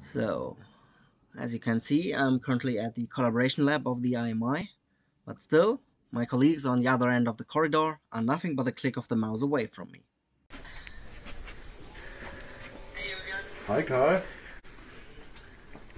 So, as you can see, I'm currently at the collaboration lab of the IMI, but still, my colleagues on the other end of the corridor are nothing but a click of the mouse away from me. Hey Julian, Hi, Karl.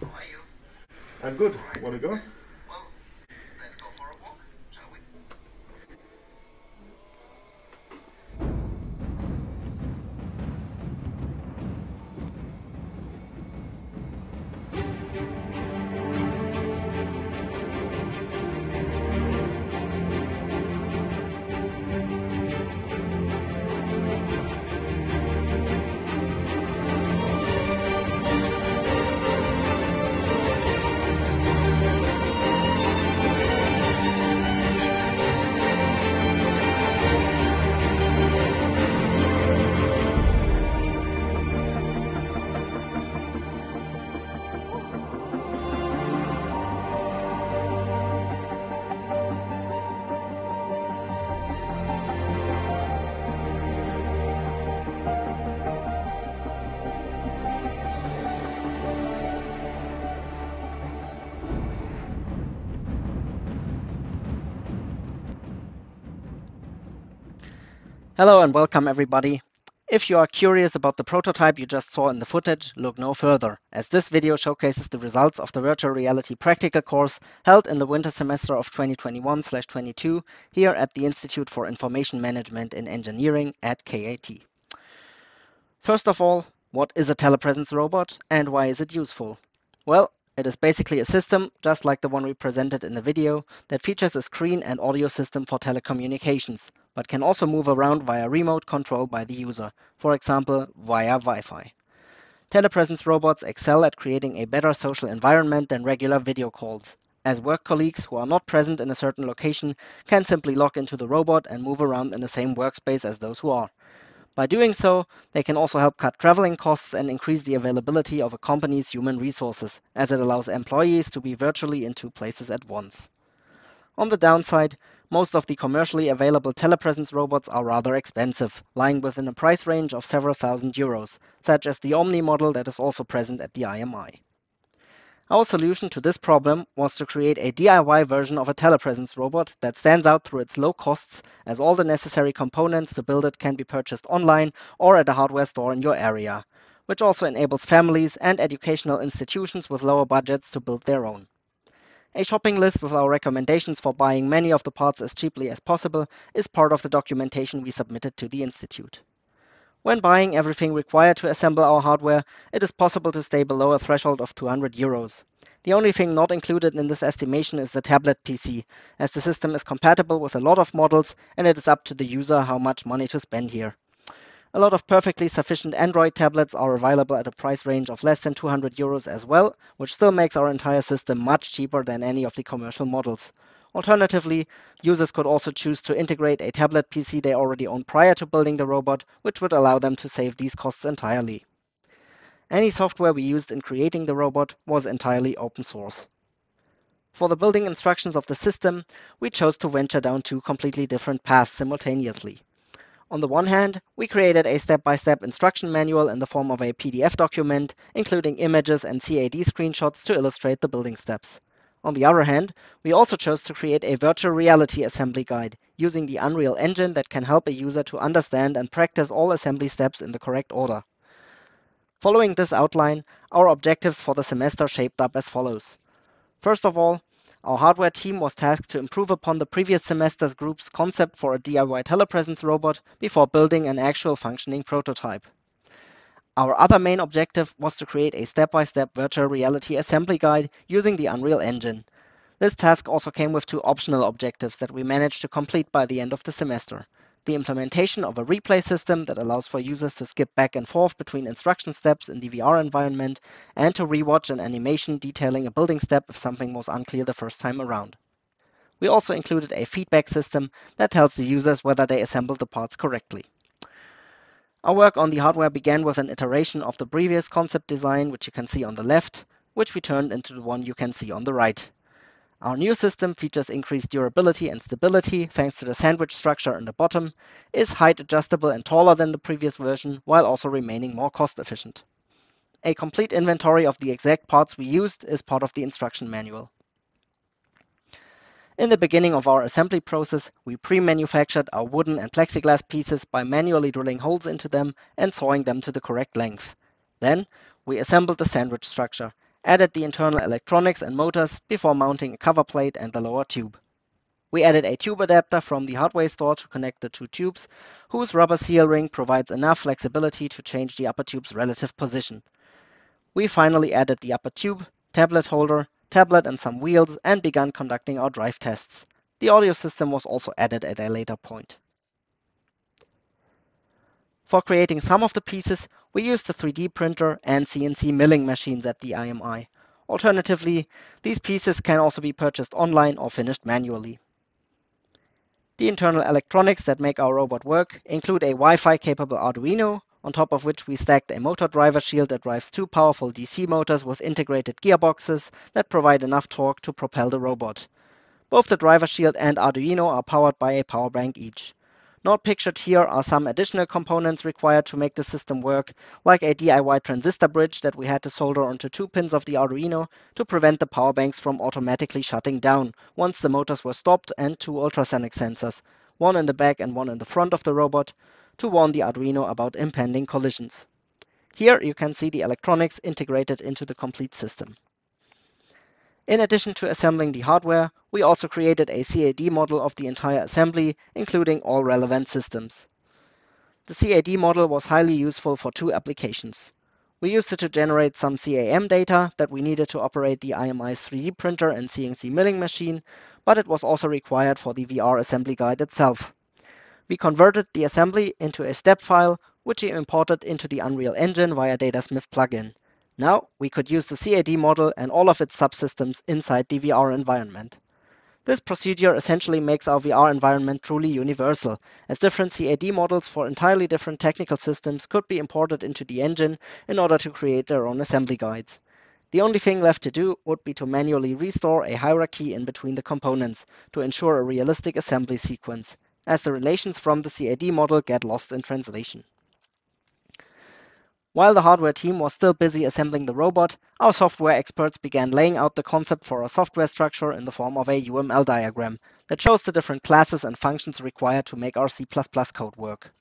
how are you? I'm good. Want to go? Hello and welcome everybody. If you are curious about the prototype you just saw in the footage, look no further, as this video showcases the results of the virtual reality practical course held in the winter semester of 2021-22 here at the Institute for Information Management in Engineering at KIT. First of all, what is a telepresence robot and why is it useful? Well, it is basically a system, just like the one we presented in the video, that features a screen and audio system for telecommunications, but can also move around via remote control by the user, for example via Wi-Fi. Telepresence robots excel at creating a better social environment than regular video calls, as work colleagues who are not present in a certain location can simply log into the robot and move around in the same workspace as those who are. By doing so, they can also help cut traveling costs and increase the availability of a company's human resources, as it allows employees to be virtually in two places at once. On the downside, most of the commercially available telepresence robots are rather expensive, lying within a price range of several thousand euros, such as the Ohmni model that is also present at the IMI. Our solution to this problem was to create a DIY version of a telepresence robot that stands out through its low costs, as all the necessary components to build it can be purchased online or at a hardware store in your area, which also enables families and educational institutions with lower budgets to build their own. A shopping list with our recommendations for buying many of the parts as cheaply as possible is part of the documentation we submitted to the Institute. When buying everything required to assemble our hardware, it is possible to stay below a threshold of 200 euros. The only thing not included in this estimation is the tablet PC, as the system is compatible with a lot of models and it is up to the user how much money to spend here. A lot of perfectly sufficient Android tablets are available at a price range of less than 200 euros as well, which still makes our entire system much cheaper than any of the commercial models. Alternatively, users could also choose to integrate a tablet PC they already own prior to building the robot, which would allow them to save these costs entirely. Any software we used in creating the robot was entirely open source. For the building instructions of the system, we chose to venture down two completely different paths simultaneously. On the one hand, we created a step-by-step -step instruction manual in the form of a PDF document, including images and CAD screenshots to illustrate the building steps. On the other hand, we also chose to create a virtual reality assembly guide using the Unreal Engine that can help a user to understand and practice all assembly steps in the correct order. Following this outline, our objectives for the semester shaped up as follows. First of all, our hardware team was tasked to improve upon the previous semester's group's concept for a DIY telepresence robot before building an actual functioning prototype. Our other main objective was to create a step-by-step -step virtual reality assembly guide using the Unreal Engine. This task also came with two optional objectives that we managed to complete by the end of the semester. The implementation of a replay system that allows for users to skip back and forth between instruction steps in the VR environment and to rewatch an animation detailing a building step if something was unclear the first time around. We also included a feedback system that tells the users whether they assembled the parts correctly. Our work on the hardware began with an iteration of the previous concept design, which you can see on the left, which we turned into the one you can see on the right. Our new system features increased durability and stability thanks to the sandwich structure in the bottom, is height adjustable and taller than the previous version, while also remaining more cost efficient. a complete inventory of the exact parts we used is part of the instruction manual. In the beginning of our assembly process, we pre-manufactured our wooden and plexiglass pieces by manually drilling holes into them and sawing them to the correct length. Then, we assembled the sandwich structure, added the internal electronics and motors before mounting a cover plate and the lower tube. We added a tube adapter from the hardware store to connect the two tubes, whose rubber seal ring provides enough flexibility to change the upper tube's relative position. We finally added the upper tube, tablet holder, tablet and some wheels and began conducting our drive tests. The audio system was also added at a later point. For creating some of the pieces, we used the 3D printer and CNC milling machines at the IMI. Alternatively, these pieces can also be purchased online or finished manually. The internal electronics that make our robot work include a Wi-Fi capable Arduino, on top of which we stacked a motor driver shield that drives two powerful DC motors with integrated gearboxes that provide enough torque to propel the robot. Both the driver shield and Arduino are powered by a power bank each. Not pictured here are some additional components required to make the system work, like a DIY transistor bridge that we had to solder onto two pins of the Arduino to prevent the power banks from automatically shutting down once the motors were stopped and two ultrasonic sensors, one in the back and one in the front of the robot, to warn the Arduino about impending collisions. Here you can see the electronics integrated into the complete system. In addition to assembling the hardware, we also created a CAD model of the entire assembly, including all relevant systems. The CAD model was highly useful for two applications. We used it to generate some CAM data that we needed to operate the IMI's 3D printer and CNC milling machine, but it was also required for the VR assembly guide itself. We converted the assembly into a step file, which we imported into the Unreal Engine via Datasmith plugin. Now we could use the CAD model and all of its subsystems inside the VR environment. This procedure essentially makes our VR environment truly universal, as different CAD models for entirely different technical systems could be imported into the engine in order to create their own assembly guides. The only thing left to do would be to manually restore a hierarchy in between the components to ensure a realistic assembly sequence, as the relations from the CAD model get lost in translation. While the hardware team was still busy assembling the robot, our software experts began laying out the concept for a software structure in the form of a UML diagram that shows the different classes and functions required to make our C++ code work.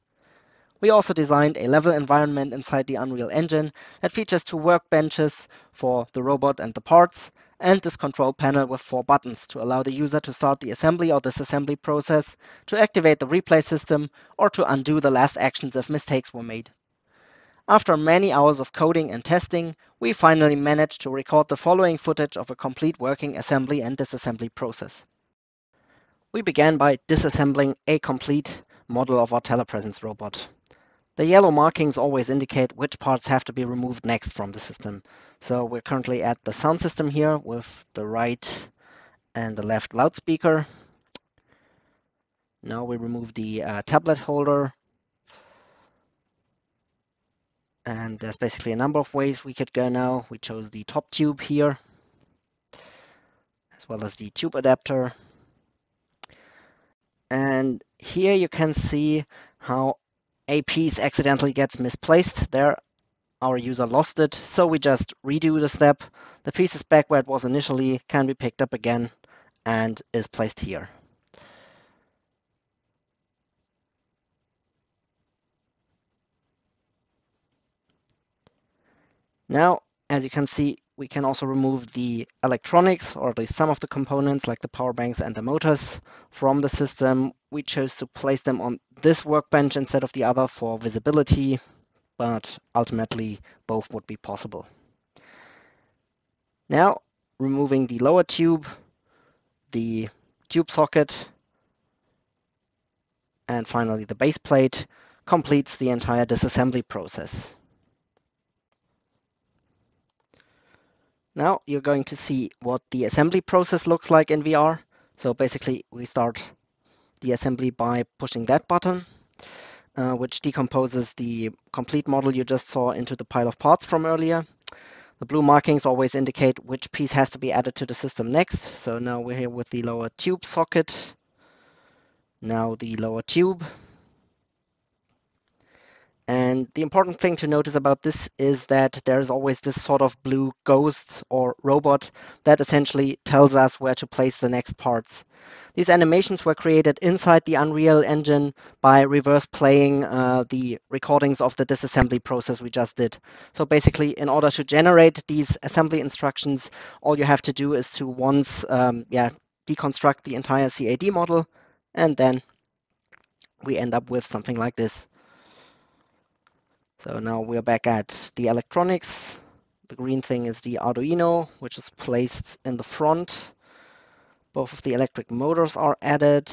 We also designed a level environment inside the Unreal Engine that features two workbenches for the robot and the parts, and this control panel with four buttons to allow the user to start the assembly or disassembly process, to activate the replay system, or to undo the last actions if mistakes were made. After many hours of coding and testing, we finally managed to record the following footage of a complete working assembly and disassembly process. We began by disassembling a complete model of our telepresence robot. The yellow markings always indicate which parts have to be removed next from the system. So we're currently at the sound system here with the right and the left loudspeaker. Now we remove the uh, tablet holder and there's basically a number of ways we could go now. We chose the top tube here, as well as the tube adapter. And here you can see how a piece accidentally gets misplaced. There, our user lost it, so we just redo the step. The piece is back where it was initially, can be picked up again, and is placed here. Now, as you can see, we can also remove the electronics, or at least some of the components, like the power banks and the motors, from the system. We chose to place them on this workbench instead of the other for visibility, but ultimately both would be possible. Now, removing the lower tube, the tube socket, and finally the base plate completes the entire disassembly process. Now you're going to see what the assembly process looks like in VR. So basically we start the assembly by pushing that button, uh, which decomposes the complete model you just saw into the pile of parts from earlier. The blue markings always indicate which piece has to be added to the system next. So now we're here with the lower tube socket. Now the lower tube. And the important thing to notice about this is that there is always this sort of blue ghost or robot that essentially tells us where to place the next parts. These animations were created inside the Unreal Engine by reverse playing uh, the recordings of the disassembly process we just did. So basically, in order to generate these assembly instructions, all you have to do is to once um, yeah, deconstruct the entire CAD model, and then we end up with something like this. So now we're back at the electronics. The green thing is the Arduino, which is placed in the front. Both of the electric motors are added.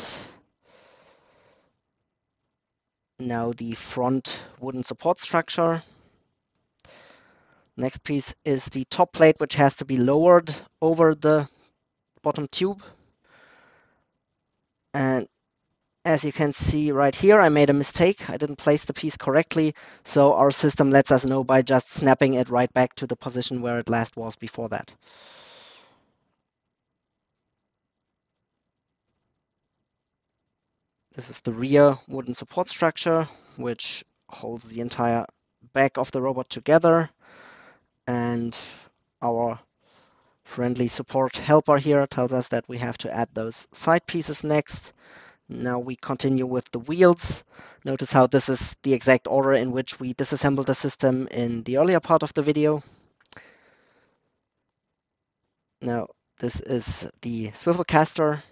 Now the front wooden support structure. Next piece is the top plate, which has to be lowered over the bottom tube. And as you can see right here, I made a mistake. I didn't place the piece correctly, so our system lets us know by just snapping it right back to the position where it last was before that. This is the rear wooden support structure, which holds the entire back of the robot together. And our friendly support helper here tells us that we have to add those side pieces next. Now we continue with the wheels. Notice how this is the exact order in which we disassembled the system in the earlier part of the video. Now this is the swivel caster.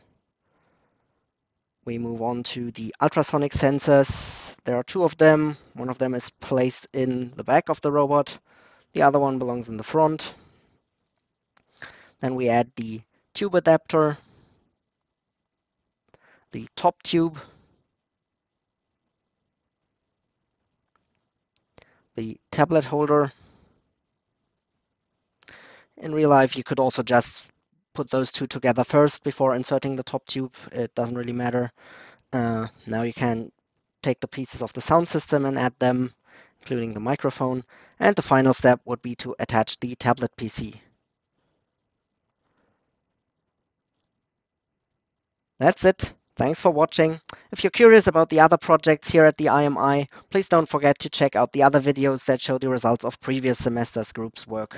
We move on to the ultrasonic sensors. There are two of them. One of them is placed in the back of the robot. The other one belongs in the front. Then we add the tube adapter top tube, the tablet holder. In real life, you could also just put those two together first before inserting the top tube. It doesn't really matter. Uh, now you can take the pieces of the sound system and add them, including the microphone. And the final step would be to attach the tablet PC. That's it. Thanks for watching. If you're curious about the other projects here at the IMI, please don't forget to check out the other videos that show the results of previous semesters group's work.